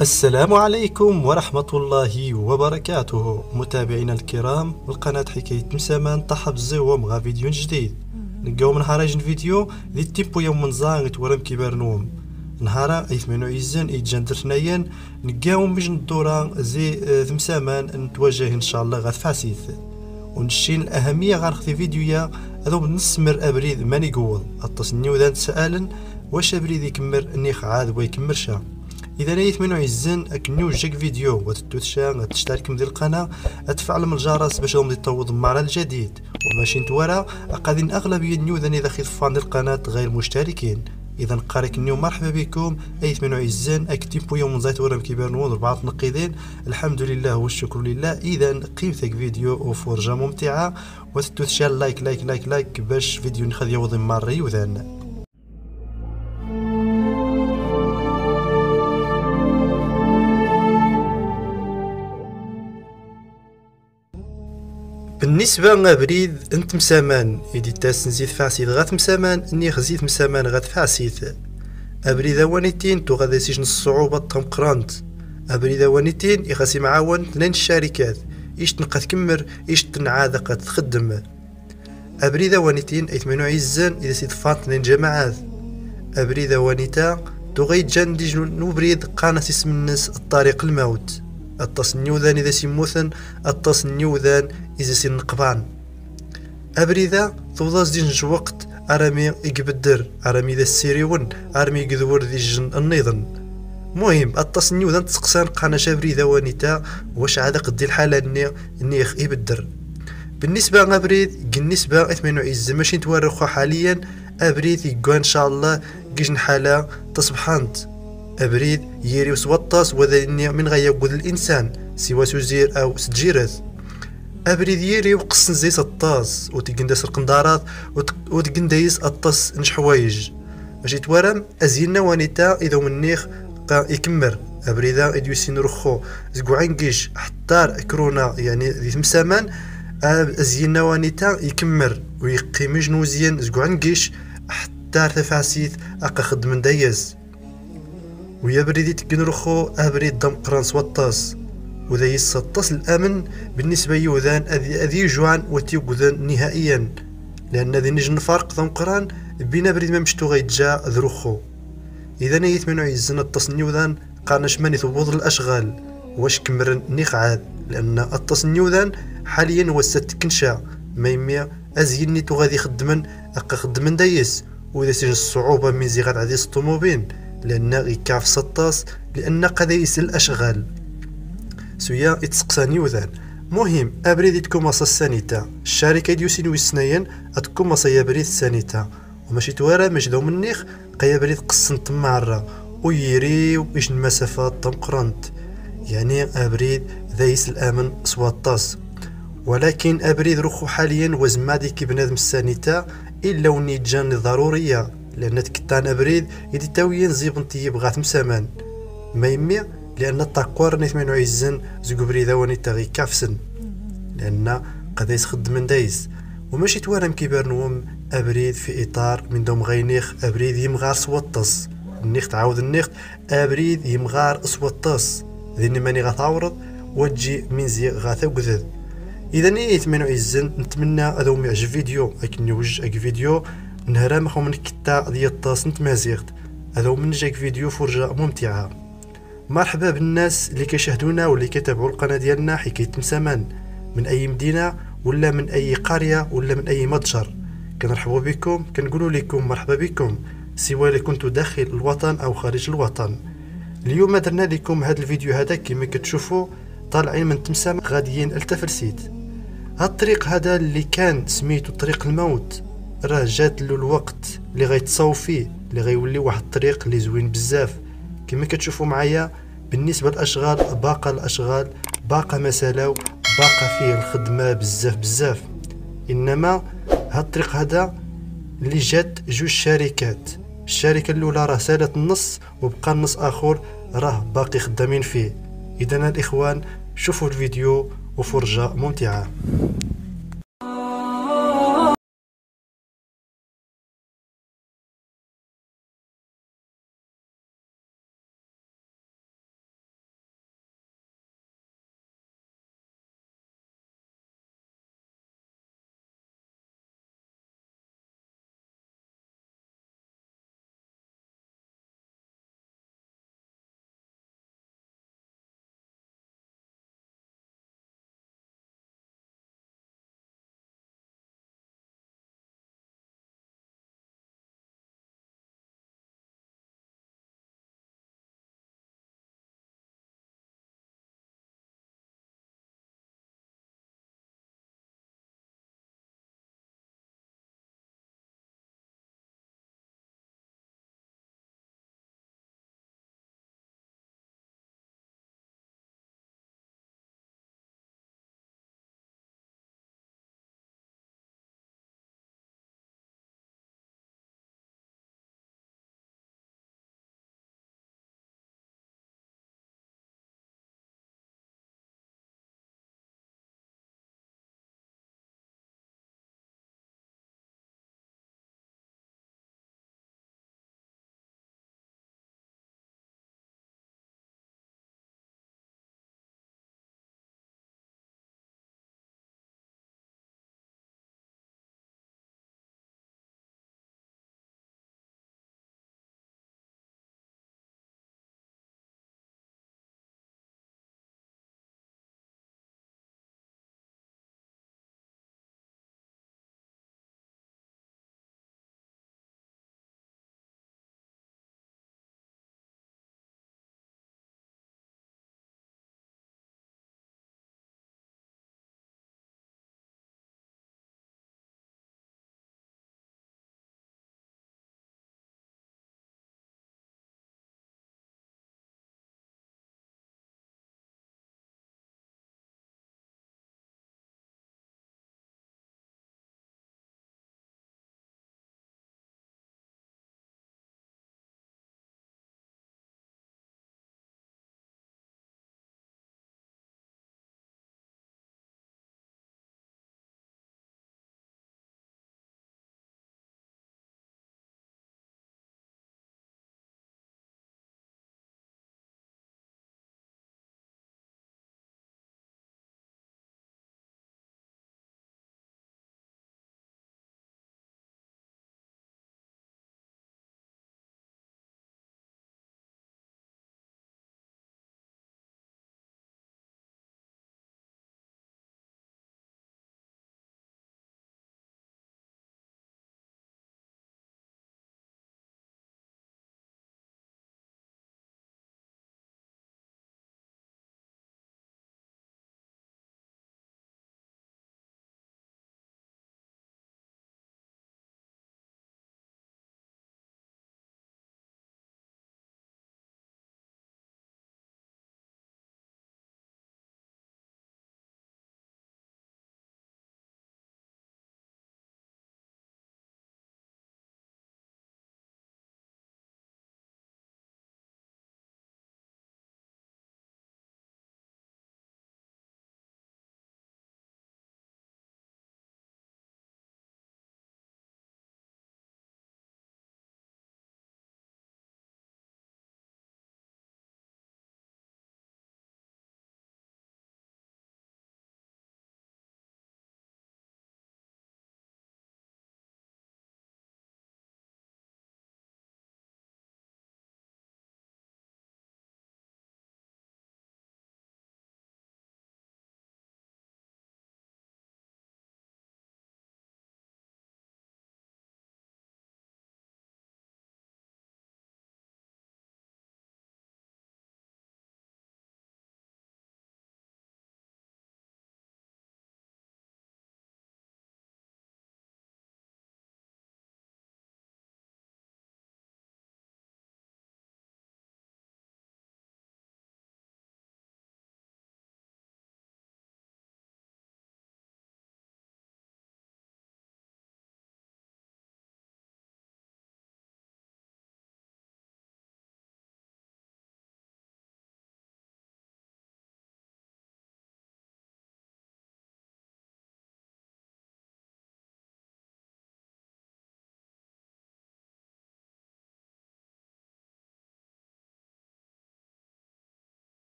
السلام عليكم ورحمة الله وبركاته. متابعينا الكرام القناة حكاية مسامان طحب الزوم غا فيديو جديد. نلقاو من هراج فيديو ذي تيمبو يوم زان تورم كبار نوم. نهارا ايث منو يزن يتجندر ثنايا نلقاو بيج ندورا زي آه، ثمسامان نتواجه إن شاء الله غا فاسيث. ونشين الأهمية غار في فيديويا هذو نسمر أبريد ماني قول التصنيو ذا تسألن واش أبريد يكمر نيخ عاد ويكمرشا؟ إذا نيت منو يزن أكنيو جاك فيديو وتتوتشا تشترك من القناة اتفعل من الجرس باش دوم يطوض معنا الجديد. وماشي نتورا قادين أغلبية النيو ذا إذا خيط القناة غير مشتركين. إذا قارك النيو مرحبا بكم. ايث منو يزن اكتيب يوم زيت ورم كيبان نون ربعة نقيدين الحمد لله والشكر لله. إذا قيمتك فيديو وفرجه ممتعة وتتوتشا لايك لايك لايك لايك باش فيديو نخذ يوضي مرة يوذان بالنسبة لبريد أنت مسامان يدي تاس نزيد فاسيد غات مسامان إني خزيت مسامان غات فاسيد ابريد اوانيتين تو غادي سيجن الصعوبة تم قرانت ابريد اوانيتين يخاسي معاون اثنين الشركات. إيش تنقى تكمر إيش تنعاد قد تخدم. ابريد اوانيتين ايثمنو عزان إذا سيد فات اثنين جماعات. ابريد اوانيتا تو غيت جان ديجن نوبريد قانس اسم الناس الطريق الموت. الطاس النيوذان إذا سيموثن الطاس النيوذان إذا سين نقبان أبريذا ثوضاز دين وقت أرامي يقبدر أرامي ذا السيريون أرامي يقذور ذي جن النيضن. مهم الطاس النيوذان تسقسان قانا شابريذا وانيتا واش عاد قدي الحالة ني نيخ يبدر بالنسبة لأبريد بالنسبة إثمانو عز ماشي نتورخو حاليا أبريد يقوى إن شاء الله كيجن حالة تصبحانت. أبريد يري وسوطاس وذا من غير يقود الإنسان سوى سوزير أو سجيرث أبريد يري وقصن زي سطاس وتقندس القندارات وتقنديس الطس نش حوايج ماشي توارم أزينا وانيتا إذا منيخ يكمر. أبريدا إديوسين رخو. زقوعين قيش حتار كورونا يعني ذي تمسامان أزينا وانيتا يكمر ويقيم جنوزيا زقوعين قيش حتار تفاسيث أقا خدمن دايز ويا بريدي تكنرخو أبريد دم قرانس وطاس. وذا يسطس الأمن بالنسبة يوذان أذي أذي جوعان وتيوذان نهائيا. لأن ذي نجن فرق ذم قران بينا بريد ما مشتو غيتجا ذروخو. إذا نيت منو يزن التصنيو ذان قارنش ماني ثبوض الأشغال. واش كمرن نيقعاد لأن التصنيو ذان حاليا وسات كنشا. ما يمي أزيني تو غادي خدمن أقا خدمن دايس. وإذا سيجن الصعوبة من زيغات عديس الطوموبيل لأن غيكاف سطاس لأن قديس الأشغال. سويا يتسقساني وذان. مهم أبريد تكوماس السانيتا الشركة ديوسين ويسنايا أتكوماس يا بريد السانيتا وماشي توارا مجدو منيخ قيا بريد قصن تمارا. ويري وإيش المسافات تمقرنت يعني أبريد ذايس الأمن سواطاس ولكن أبريد رخو حاليا وزمادي كي بنادم السانيتا إلا ونيجان ضرورية. لأن تكتان أبريد يدي تاويين زيب طيب غاث مسامان. ما يمي لأن الطاقوار نيث منو عزن زيقو بريدا واني تاغي كافسن. لأن قد يسخدم دايز. وماشي توانم كيبار نوم أبريد في إطار من دوم غينيخ أبريد يمغار سوطس النيخ تعاود النيخ أبريد يمغار سوطس ذيني ماني غاثاورض وجي من زي غاثا وقذذ إذا نيت منو عزن نتمنى هذا يعجب فيديو. اكن يوجه أك فيديو. نهرا ما من كتا ديال الطاس مازيغت هذا من جاك فيديو فرجة ممتعة. مرحبا بالناس اللي كيشاهدونا واللي كيتابعوا القناة ديالنا حكاية مسامان. من أي مدينة ولا من أي قرية ولا من أي متجر. كنرحبوا بكم كنقولوا لكم مرحبا بكم. سواء اللي كنتوا داخل الوطن أو خارج الوطن. اليوم درنا لكم هذا الفيديو هذا كما كتشوفوا طالعين من تمسام غاديين التفرسيت هاد الطريق هذا اللي كان سميتو طريق الموت. راه جات له الوقت اللي غيتصاوب فيه اللي غيولي واحد الطريق اللي زوين بزاف. كما كتشوفوا معايا بالنسبة للاشغال باقا الأشغال باقا مسالاو باقا فيه الخدمة بزاف بزاف. إنما هاد الطريق هذا اللي جات جوج شركات. الشركة الأولى راه سالت النص وبقى النص آخر راه باقي خدامين فيه. اذا الإخوان شوفوا الفيديو وفرجة ممتعة.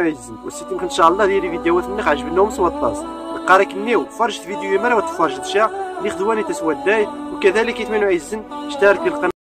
عزن وسيتي إن شاء الله ديري فيديوهات منك عجبناهم سواطاس نقارك نيو فرجت فيديو يمر وتفرجت شا اللي خدواني تسوى الداي. وكذلك يتمنوا عزن اشترك في القناة.